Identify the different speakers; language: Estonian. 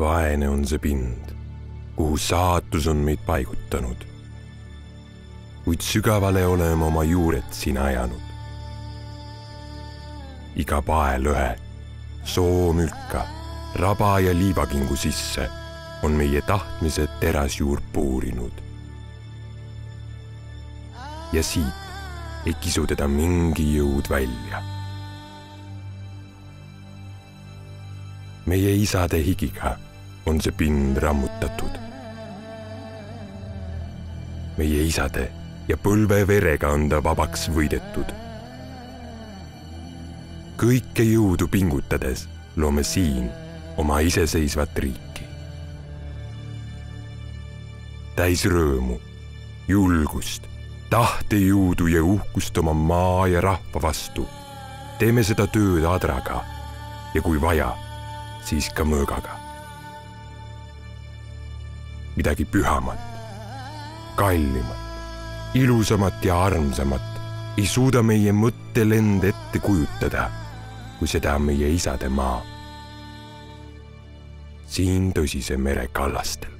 Speaker 1: vaene on see pind, kuhu saatus on meid paigutanud. kuid sügavale oleme oma juured siin ajanud. iga paelõhe, soomülka, raba ja liivakingu sisse on meie tahtmise terasjuur puurinud. ja siit ei kisu teda mingi jõud välja meie isade higiga on see pind rammutatud. meie isade ja põlveverega on ta vabaks võidetud. kõike jõudu pingutades loome siin oma iseseisvat riiki. täis rõõmu, julgust, tahtejõudu ja uhkust oma maa ja rahva vastu teeme seda tööd adraga ja kui vaja siis ka mõõgaga. Midagi pühamat, kallimat, ilusamat ja armsamat ei suuda meie mõttelend ette kujutada, kui seda on meie isade maa. siin tõsise mere kallastel.